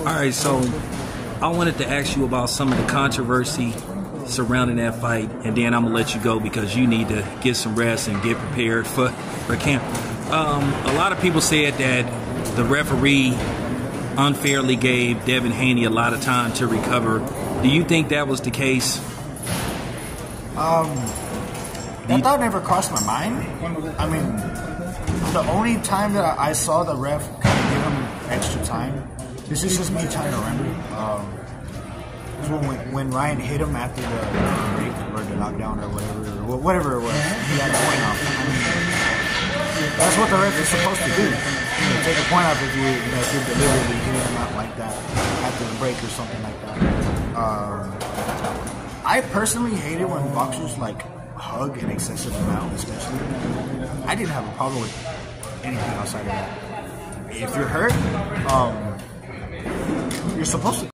All right, so I wanted to ask you about some of the controversy surrounding that fight, and then I'm gonna let you go because you need to get some rest and get prepared for for camp. Um, a lot of people said that the referee unfairly gave Devin Haney a lot of time to recover. Do you think that was the case? Um, that thought never crossed my mind. I mean, the only time that I saw the ref kind of give him extra time, this is just me trying to remember. Um, when, when Ryan hit him after the break or the knockdown or whatever, or whatever it was, he had a point off. I mean, that's what the ref is supposed to do. You know, take a point off if you, you know, if you're deliberately hitting him out like that after the break or something like that. Um, I personally hate it when boxers like hug an excessive amount, especially. I didn't have a problem with anything outside of that. If you're hurt, um, you're supposed to